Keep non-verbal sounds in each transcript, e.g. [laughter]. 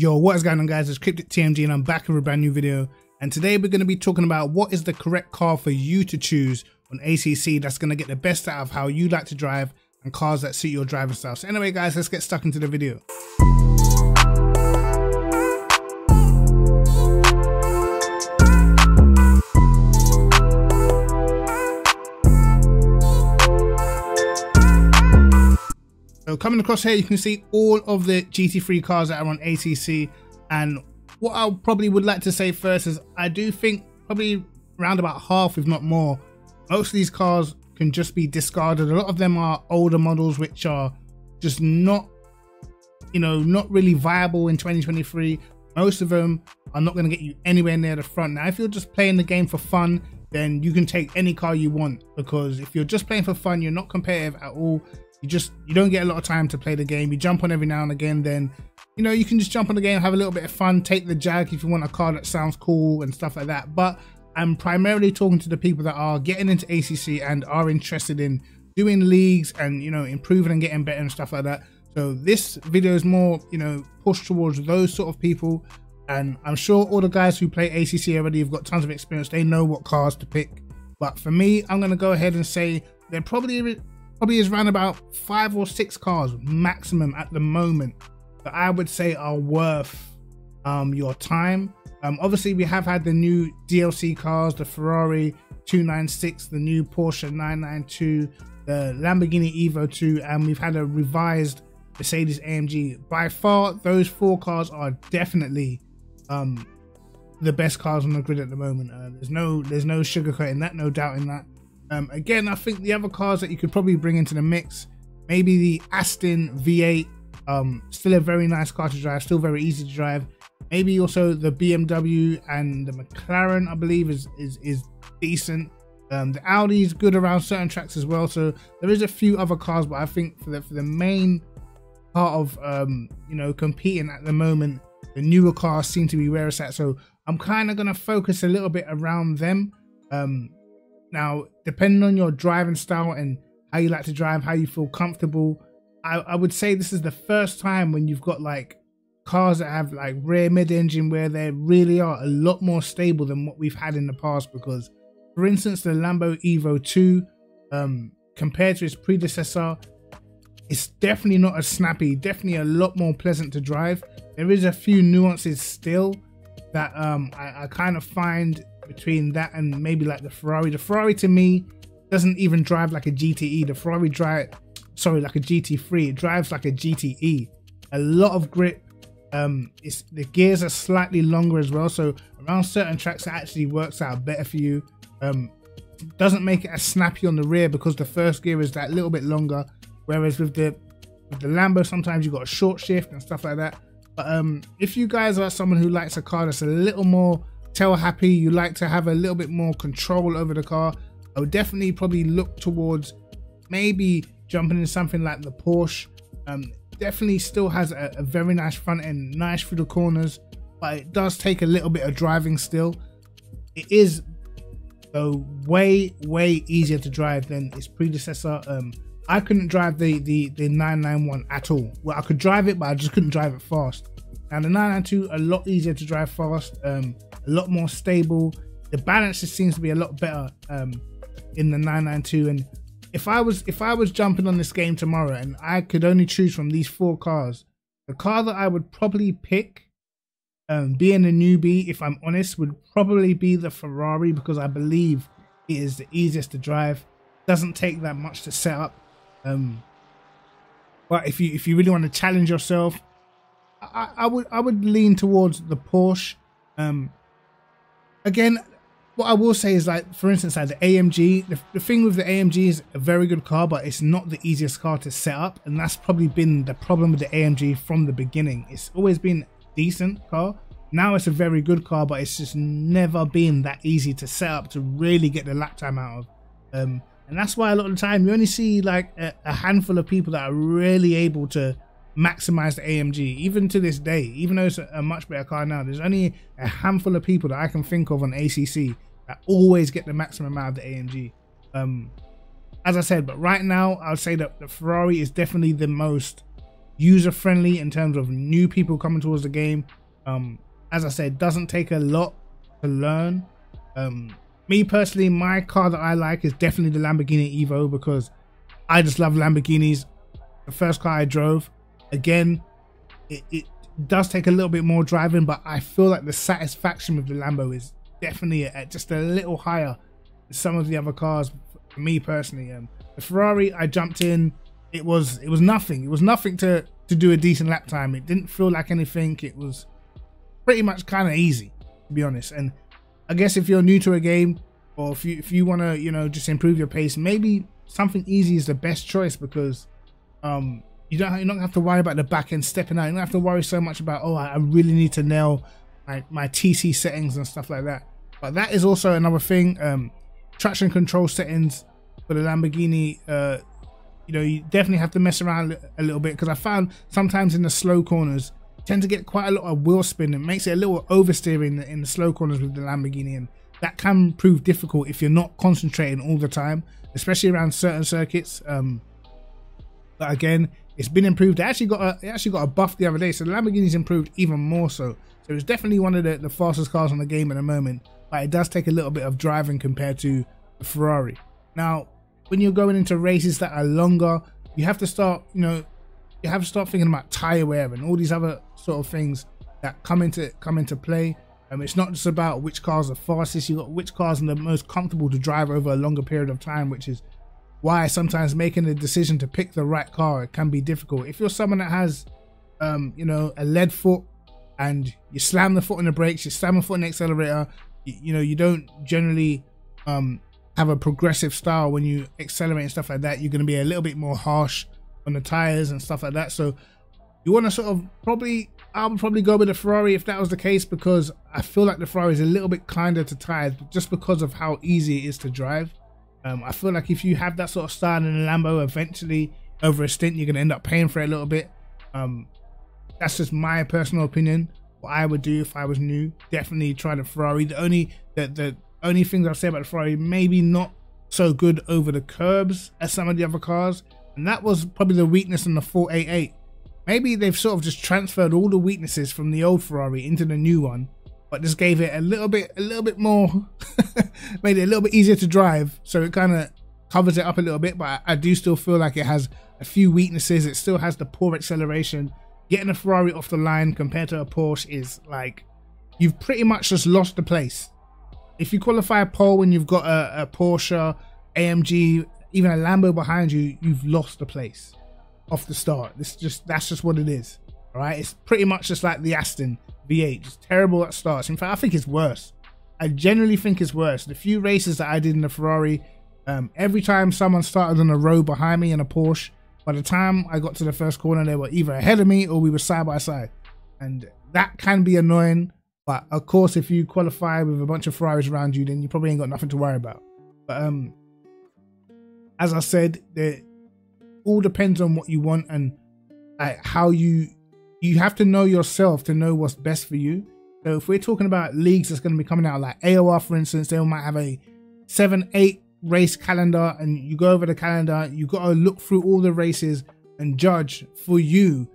Yo, what is going on guys? It's Kryptic TMG and I'm back with a brand new video. And today we're going to be talking about what is the correct car for you to choose on ACC that's going to get the best out of how you like to drive and cars that suit your driving style. So anyway guys, let's get stuck into the video. So coming across here, you can see all of the GT3 cars that are on ACC. And what I probably would like to say first is I do think probably around about half, if not more, most of these cars can just be discarded. A lot of them are older models, which are just not, you know, not really viable in 2023. Most of them are not going to get you anywhere near the front. Now, if you're just playing the game for fun, then you can take any car you want because if you're just playing for fun, you're not competitive at all you just you don't get a lot of time to play the game. You jump on every now and again, then you know you can just jump on the game, have a little bit of fun, take the jag if you want a car that sounds cool and stuff like that. But I'm primarily talking to the people that are getting into ACC and are interested in doing leagues and you know improving and getting better and stuff like that. So this video is more you know pushed towards those sort of people. And I'm sure all the guys who play ACC already have got tons of experience. They know what cars to pick. But for me, I'm going to go ahead and say they're probably probably is around about five or six cars maximum at the moment that I would say are worth um, your time. Um, obviously, we have had the new DLC cars, the Ferrari 296, the new Porsche 992, the Lamborghini Evo 2, and we've had a revised Mercedes AMG. By far, those four cars are definitely um, the best cars on the grid at the moment. Uh, there's no there's no sugarcoating that, no doubt in that. Um, again, I think the other cars that you could probably bring into the mix, maybe the Aston V8, um, still a very nice car to drive, still very easy to drive. Maybe also the BMW and the McLaren, I believe, is is is decent. Um, the Audi is good around certain tracks as well. So there is a few other cars, but I think for the for the main part of um, you know competing at the moment, the newer cars seem to be where it's at. So I'm kind of gonna focus a little bit around them. Um, now, depending on your driving style and how you like to drive, how you feel comfortable, I, I would say this is the first time when you've got like cars that have like rear mid engine where they really are a lot more stable than what we've had in the past. Because, for instance, the Lambo Evo 2, um, compared to its predecessor, it's definitely not as snappy, definitely a lot more pleasant to drive. There is a few nuances still that um, I, I kind of find between that and maybe like the Ferrari. The Ferrari to me doesn't even drive like a GTE. The Ferrari drive, sorry, like a GT3. It drives like a GTE. A lot of grip. Um, it's the gears are slightly longer as well, so around certain tracks it actually works out better for you. Um, doesn't make it as snappy on the rear because the first gear is that little bit longer, whereas with the with the Lambo sometimes you got a short shift and stuff like that. But um, if you guys are someone who likes a car that's a little more tail happy, you like to have a little bit more control over the car, I would definitely probably look towards maybe jumping in something like the Porsche. Um, definitely still has a, a, very nice front end, nice through the corners, but it does take a little bit of driving still. It is though way way easier to drive than its predecessor. Um, I couldn't drive the the the 991 at all. Well, I could drive it, but I just couldn't drive it fast. Now the 992 a lot easier to drive fast. Um, a lot more stable. The balance just seems to be a lot better um, in the 992. And if I was if I was jumping on this game tomorrow and I could only choose from these four cars, the car that I would probably pick, um, being a newbie, if I'm honest, would probably be the Ferrari because I believe it is the easiest to drive. Doesn't take that much to set up. Um, but if you if you really want to challenge yourself, I, I would I would lean towards the Porsche. Um, again, what I will say is like, for instance, like the AMG, the, the, thing with the AMG is a very good car, but it's not the easiest car to set up. And that's probably been the problem with the AMG from the beginning. It's always been decent car. Now it's a very good car, but it's just never been that easy to set up to really get the lap time out of. Um, and that's why a lot of the time you only see like a, a handful of people that are really able to maximize the AMG. Even to this day, even though it's a, much better car now, there's only a handful of people that I can think of on ACC that always get the maximum out of the AMG. Um, as I said, but right now, I would say that the Ferrari is definitely the most user friendly in terms of new people coming towards the game. Um, as I said, doesn't take a lot to learn. Um, me personally, my car that I like is definitely the Lamborghini Evo because I just love Lamborghinis. The first car I drove, again, it, it does take a little bit more driving, but I feel like the satisfaction with the Lambo is definitely at just a little higher than some of the other cars. For me personally, um, the Ferrari I jumped in, it was it was nothing. It was nothing to to do a decent lap time. It didn't feel like anything. It was pretty much kind of easy, to be honest. And I guess if you're new to a game, or if you if you want to you know just improve your pace, maybe something easy is the best choice because um you don't you don't have to worry about the back end stepping out. You don't have to worry so much about oh I really need to nail my my TC settings and stuff like that. But that is also another thing. Um, traction control settings for the Lamborghini. Uh, you know you definitely have to mess around a little bit because I found sometimes in the slow corners tend to get quite a lot of wheel spin. It makes it a little oversteering in the, in the slow corners with the Lamborghini, and that can prove difficult if you're not concentrating all the time, especially around certain circuits. Um, but again, it's been improved. It actually got a it actually got a buff the other day, so the Lamborghini's improved even more so. So it's definitely one of the, the fastest cars on the game at the moment, but it does take a little bit of driving compared to the Ferrari. Now, when you're going into races that are longer, you have to start, you know, you have to start thinking about tire wear and all these other sort of things that come into come into play. Um, it's not just about which cars are fastest, You've got which cars are the most comfortable to drive over a longer period of time, which is why sometimes making the decision to pick the right car can be difficult. If you're someone that has, um, you know, a lead foot and you slam the foot on the brakes, you slam the foot on the accelerator, you, you know, you don't generally um, have a progressive style when you accelerate and stuff like that. You're going to be a little bit more harsh on the tires and stuff like that. So you want to sort of probably, I would probably go with the Ferrari if that was the case because I feel like the Ferrari is a little bit kinder to tires just because of how easy it is to drive. Um, I feel like if you have that sort of style in a Lambo, eventually over a stint, you're going to end up paying for it a little bit. Um, that's just my personal opinion. What I would do if I was new, definitely try the Ferrari. The only the, the only things I'll say about the Ferrari, maybe not so good over the curbs as some of the other cars, and that was probably the weakness in the 488. Maybe they've sort of just transferred all the weaknesses from the old Ferrari into the new one but just gave it a little bit, a little bit more, [laughs] made it a little bit easier to drive. So it kind of covers it up a little bit, but I, do still feel like it has a few weaknesses. It still has the poor acceleration. Getting a Ferrari off the line compared to a Porsche is like you've pretty much just lost the place. If you qualify a pole when you've got a, a Porsche, AMG, even a Lambo behind you, you've lost the place off the start. This just that's just what it is. All right, it's pretty much just like the Aston V8. It's terrible at starts. In fact, I think it's worse. I generally think it's worse. The few races that I did in the Ferrari, um, every time someone started on a row behind me in a Porsche, by the time I got to the first corner, they were either ahead of me or we were side by side. And that can be annoying. But of course, if you qualify with a bunch of Ferraris around you, then you probably ain't got nothing to worry about. But um, as I said, it all depends on what you want and how you you have to know yourself to know what's best for you. So if we're talking about leagues that's going to be coming out, like AOR, for instance, they might have a seven, eight race calendar, and you go over the calendar. You got to look through all the races and judge for you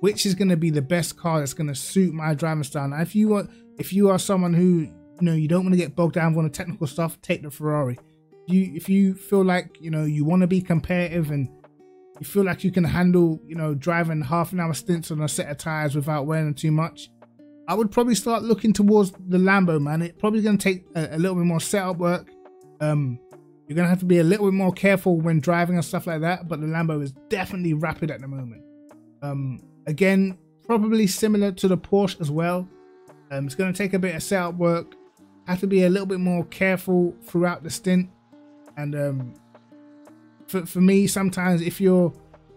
which is going to be the best car that's going to suit my driving style. Now, if you want, if you are someone who you know you don't want to get bogged down on the technical stuff, take the Ferrari. If you if you feel like you know you want to be competitive and you feel like you can handle, you know, driving half an hour stints on a set of tires without wearing too much, I would probably start looking towards the Lambo, man. It's probably going to take a, a, little bit more setup work. Um, you're going to have to be a little bit more careful when driving and stuff like that, but the Lambo is definitely rapid at the moment. Um, again, probably similar to the Porsche as well. Um, it's going to take a bit of setup work. Have to be a little bit more careful throughout the stint. And um, for, for me, sometimes if you're,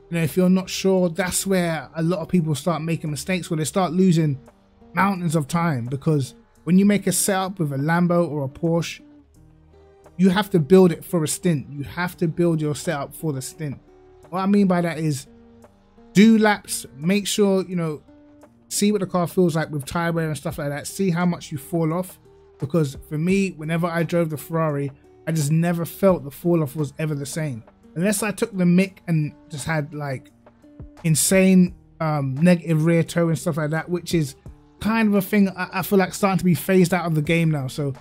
you know, if you're not sure, that's where a lot of people start making mistakes where they start losing mountains of time because when you make a setup with a Lambo or a Porsche, you have to build it for a stint. You have to build your setup for the stint. What I mean by that is do laps, make sure, you know, see what the car feels like with tire wear and stuff like that. See how much you fall off. Because for me, whenever I drove the Ferrari, I just never felt the fall off was ever the same unless I took the mic and just had like insane um, negative rear toe and stuff like that, which is kind of a thing I, I, feel like starting to be phased out of the game now. So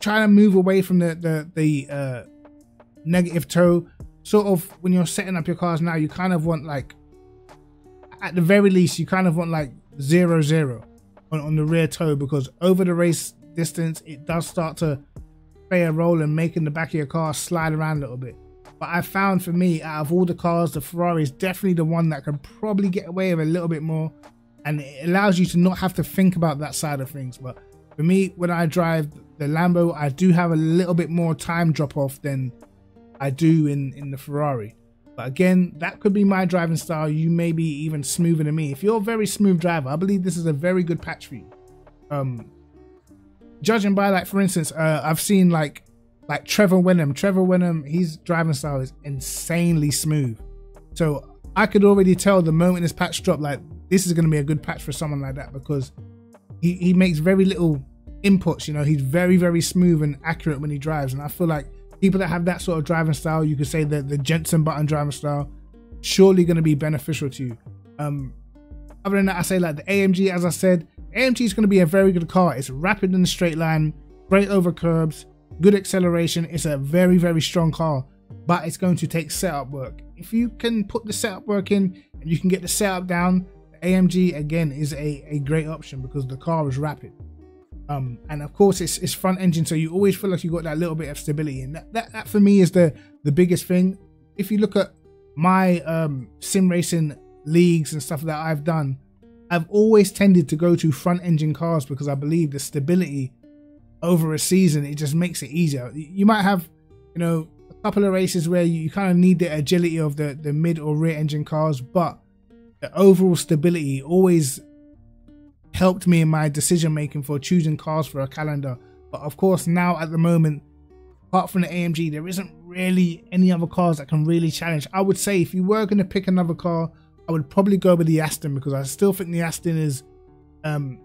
trying to move away from the the, the uh, negative toe. Sort of when you're setting up your cars now, you kind of want like at the very least you kind of want like zero zero on, on the rear toe because over the race distance it does start to play a role in making the back of your car slide around a little bit. But I found for me, out of all the cars, the Ferrari is definitely the one that can probably get away with a little bit more. And it allows you to not have to think about that side of things. But for me, when I drive the Lambo, I do have a little bit more time drop off than I do in, in the Ferrari. But again, that could be my driving style. You may be even smoother than me. If you're a very smooth driver, I believe this is a very good patch for you. Um, judging by like, for instance, uh, I've seen like like Trevor Winham. Trevor Winham, his driving style is insanely smooth. So I could already tell the moment this patch dropped, like this is going to be a good patch for someone like that because he, he makes very little inputs. You know, he's very, very smooth and accurate when he drives. And I feel like people that have that sort of driving style, you could say that the Jensen Button driving style, surely going to be beneficial to you. Um, other than that, I say like the AMG, as I said, AMG is going to be a very good car. It's rapid in the straight line, great over curbs, good acceleration. It's a very, very strong car, but it's going to take setup work. If you can put the setup work in and you can get the setup down, the AMG again is a, a great option because the car is rapid. Um, and of course it's, it's front engine, so you always feel like you got that little bit of stability. And that, that, that for me is the, the biggest thing. If you look at my um, sim racing leagues and stuff that I've done, I've always tended to go to front engine cars because I believe the stability over a season it just makes it easier. You might have, you know, a couple of races where you kind of need the agility of the the mid or rear engine cars, but the overall stability always helped me in my decision making for choosing cars for a calendar. But of course, now at the moment, apart from the AMG, there isn't really any other cars that can really challenge. I would say if you were going to pick another car, I would probably go with the Aston because I still think the Aston is um,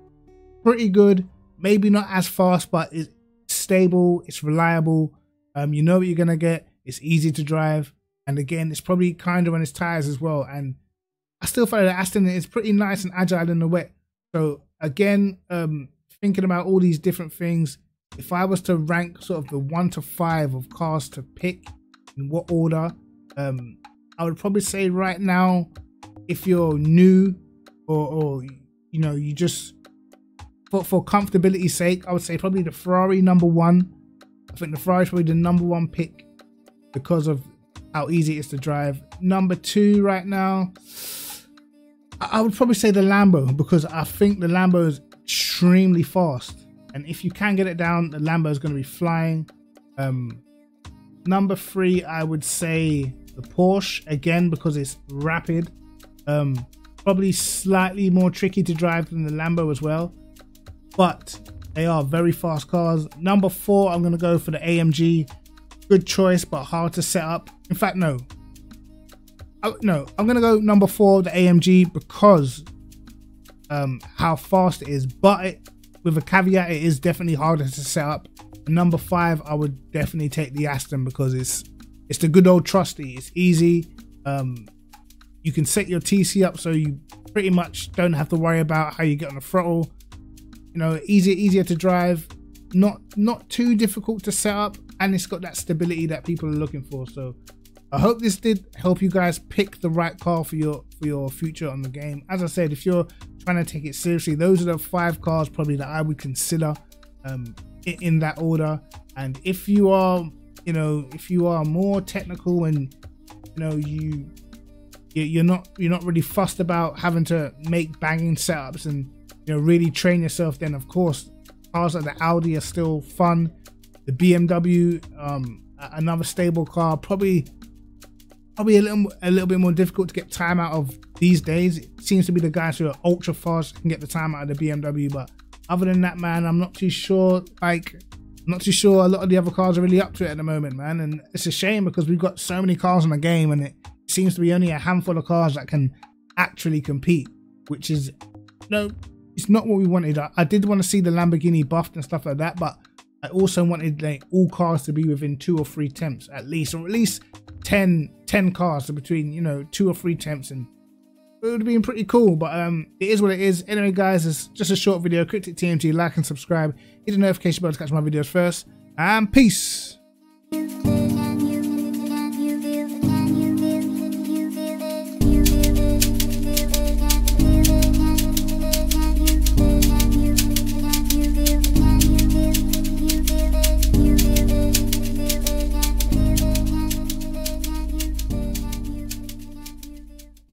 pretty good. Maybe not as fast, but it's stable, it's reliable. Um, you know what you're gonna get. It's easy to drive, and again, it's probably kinder on its tires as well. And I still find that Aston is pretty nice and agile in the wet. So again, um, thinking about all these different things, if I was to rank sort of the one to five of cars to pick in what order, um, I would probably say right now if you're new or, or you know you just for for comfortability's sake, I would say probably the Ferrari number one. I think the Ferrari is probably the number one pick because of how easy it is to drive. Number two right now, I would probably say the Lambo because I think the Lambo is extremely fast, and if you can get it down, the Lambo is going to be flying. Um, number three, I would say the Porsche again because it's rapid. Um, probably slightly more tricky to drive than the Lambo as well, but they are very fast cars. Number four, I'm going to go for the AMG. Good choice, but hard to set up. In fact, no. I, no, I'm going to go number four, the AMG, because um, how fast it is. But it, with a caveat, it is definitely harder to set up. number five, I would definitely take the Aston because it's it's the good old trusty. It's easy. Um, you can set your TC up so you pretty much don't have to worry about how you get on the throttle. You know, easier easier to drive, not not too difficult to set up, and it's got that stability that people are looking for. So I hope this did help you guys pick the right car for your for your future on the game. As I said, if you're trying to take it seriously, those are the five cars probably that I would consider um, in, that order. And if you are, you know, if you are more technical and you know you you're not you're not really fussed about having to make banging setups and you know really train yourself then of course cars like the audi are still fun. The bmw um another stable car probably probably a little a little bit more difficult to get time out of these days. It seems to be the guys who are ultra fast can get the time out of the bmw but other than that man i'm not too sure like I'm not too sure a lot of the other cars are really up to it at the moment man. And it's a shame because we've got so many cars in the game and it seems to be only a handful of cars that can actually compete, which is no, it's not what we wanted. I, I did want to see the Lamborghini buffed and stuff like that, but I also wanted like all cars to be within two or three temps at least, or at least 10, 10 cars between you know two or three temps and it would have been pretty cool, but um, it is what it is. Anyway, guys, it's just a short video. Kryptic TMG, like and subscribe. Hit the notification bell to catch my videos first. And peace.